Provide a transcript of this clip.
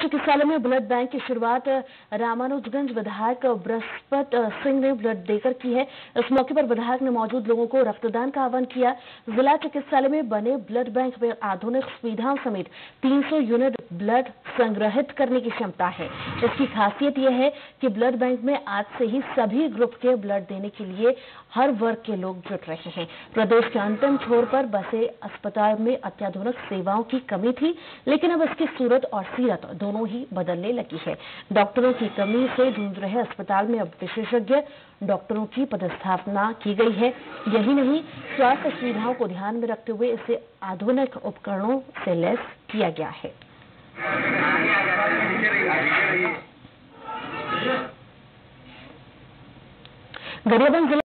चिकित्सालय में blood bank की शुरुआत रामानुजगंज विधायक बृहस्पत सिंह ने ब्लड देकर की है। इस मौके पर विधायक ने मौजूद लोगों को रक्तदान का आह्वान किया। जिला चिकित्सालय में बने ब्लड बैंक में आधुनिक सुविधाओं समेत 300 यूनिट ब्लड संग्रहित करने की क्षमता है। इसकी खासियत यह है कि ब्लड बैंक में आज से ही सभी ग्रुप के ब्लड देने के लिए हर वर्ग के लोग जुट रहे हैं। प्रदेश के अंतिम छोर पर बसे अस्पताल में अत्याधुनिक सेवाओं की कमी थी, लेकिन अब इसकी सूरत और सीरत दोनों ही बदलने लगी है। डॉक्टरों की कमी से जूझ रहे अस्पताल में अब विशेषज्ञ डॉक्टरों की पदस्थापना की गई है। यही नहीं, स्वास्थ्य सुविधाओं को ध्यान में रखते हुए इसे आधुनिक उपकरणों से लैस किया गया है। गरियाबंद ज़िले